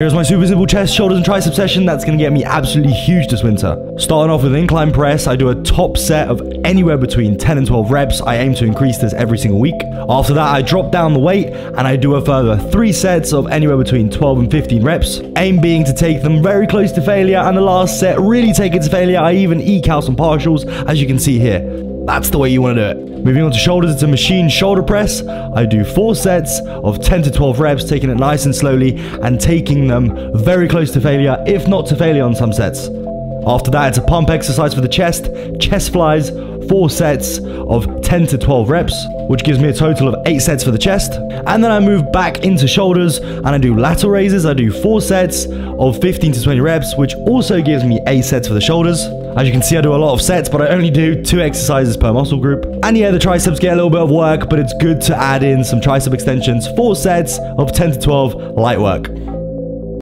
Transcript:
Here's my super simple chest, shoulders, and tricep session that's going to get me absolutely huge this winter. Starting off with incline press, I do a top set of anywhere between 10 and 12 reps. I aim to increase this every single week. After that, I drop down the weight and I do a further three sets of anywhere between 12 and 15 reps. Aim being to take them very close to failure and the last set really take it to failure. I even eke out some partials as you can see here. That's the way you want to do it. Moving on to shoulders, it's a machine shoulder press. I do four sets of 10 to 12 reps, taking it nice and slowly and taking them very close to failure, if not to failure on some sets. After that, it's a pump exercise for the chest, chest flies, four sets of 10 to 12 reps, which gives me a total of eight sets for the chest. And then I move back into shoulders and I do lateral raises. I do four sets of 15 to 20 reps, which also gives me eight sets for the shoulders. As you can see, I do a lot of sets, but I only do two exercises per muscle group. And yeah, the triceps get a little bit of work, but it's good to add in some tricep extensions, four sets of 10 to 12 light work.